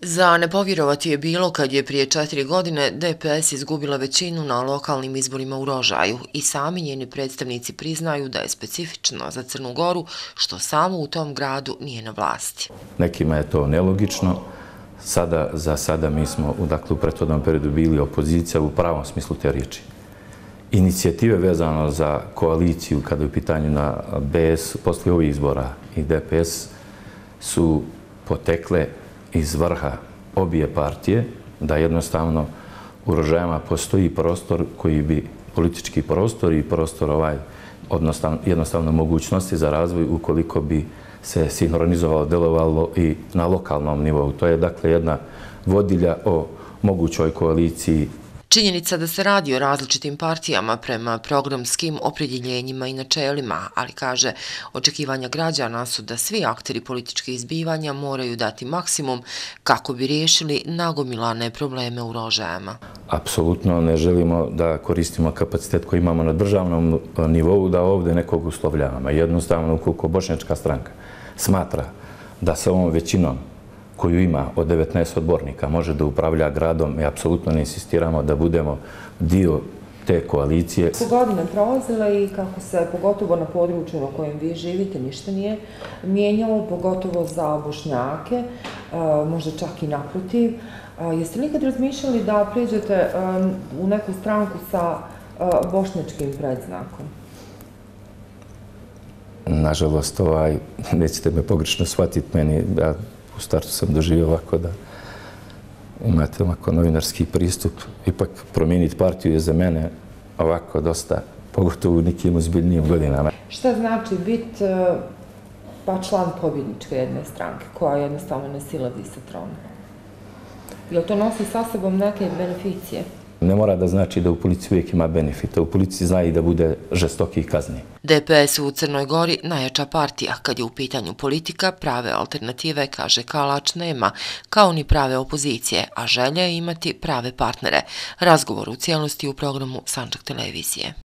Za nepovjerovati je bilo kad je prije četiri godine DPS izgubila većinu na lokalnim izborima u Rožaju i sami njeni predstavnici priznaju da je specifično za Crnu Goru što samo u tom gradu nije na vlasti. Nekima je to nelogično. Sada, za sada mi smo dakle, u prethodnom periodu bili opozicija u pravom smislu te riječi. Inicijative vezano za koaliciju kada je u pitanju na BS poslije ovih izbora i DPS su potekle iz vrha obje partije, da jednostavno u Rožajama postoji prostor koji bi politički prostor i prostor ovaj jednostavno mogućnosti za razvoj ukoliko bi se sinhronizovalo, delovalo i na lokalnom nivou. To je dakle jedna vodilja o mogućoj koaliciji Činjenica da se radi o različitim partijama prema programskim opredjeljenjima i načelima, ali kaže, očekivanja građana su da svi akteri političkih izbivanja moraju dati maksimum kako bi riješili nagomilane probleme u rožajama. Apsolutno ne želimo da koristimo kapacitet koji imamo na državnom nivou da ovde nekog uslovljavamo. Jednostavno, ukoliko bošnjačka stranka smatra da se ovom većinom koju ima od 19 odbornika može da upravlja gradom i apsolutno ne insistiramo da budemo dio te koalicije. Su godine prolazile i kako se, pogotovo na području na kojem vi živite, ništa nije mijenjalo, pogotovo za bošnjake, možda čak i naprotiv. Jeste nikad razmišljali da priđete u neku stranku sa bošnjačkim predznakom? Nažalost, ovaj, nećete me pogrešno shvatiti meni, ja u startu sam doživio ovako da imate ovako novinarski pristup. Ipak promijeniti partiju je za mene ovako dosta, pogotovo u nekim uzbiljnijim godinama. Šta znači biti e, pa član pobjedničke jedne stranke koja jednostavno ne silazi sa trona? Je to nosi sa sobom neke beneficije? Ne mora da znači da u policiji uvijek ima benefita. U policiji zna i da bude žestokih kazni. DPS u Crnoj Gori najjača partija. Kad je u pitanju politika, prave alternative, kaže Kalač, nema, kao ni prave opozicije, a želja je imati prave partnere. Razgovor u cijelosti u programu Sančak televizije.